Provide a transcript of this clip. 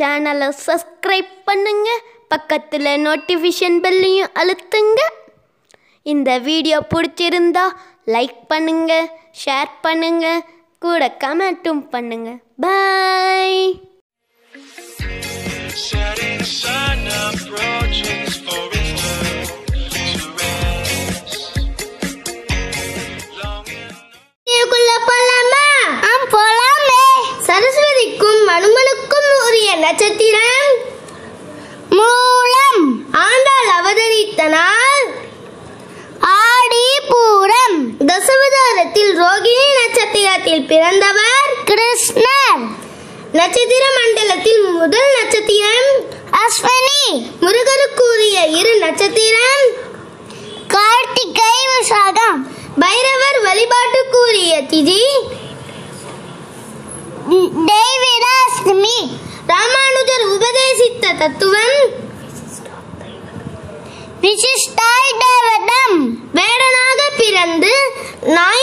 சேனலை சப்ஸ்கிரைப் பண்ணுங்க. பக்கத்தில் நோட்டிஃபிகேஷன் பெல்லையும் அழுத்துங்க. இந்த வீடியோ பிடிச்சிருந்தா லைக் பண்ணுங்க ஷேர் பண்ணுங்க கூட கமெண்ட்டும் பண்ணுங்க. பாய் நட்சத்திரம் மூலம் ஆண்டாள் அவதரித்த நாள் ஆடி பூரம் தசவதாரத்தில் ரோகிணி நட்சத்திரத்தில் பிறந்தவர் கிருஷ்ணர். நட்சத்திர மண்டலத்தில் முதல் நட்சத்திரம் அஸ்வினி. முருகருக்குரிய இரு நட்சத்திரம் கார்த்திகை விசாகம். பைரவர் வழிபாட்டுக்குரிய திதி விசித்த தத்துவம்? விசிஷ்டாய் தேவதம். வேடனாக பிறந்து நாய்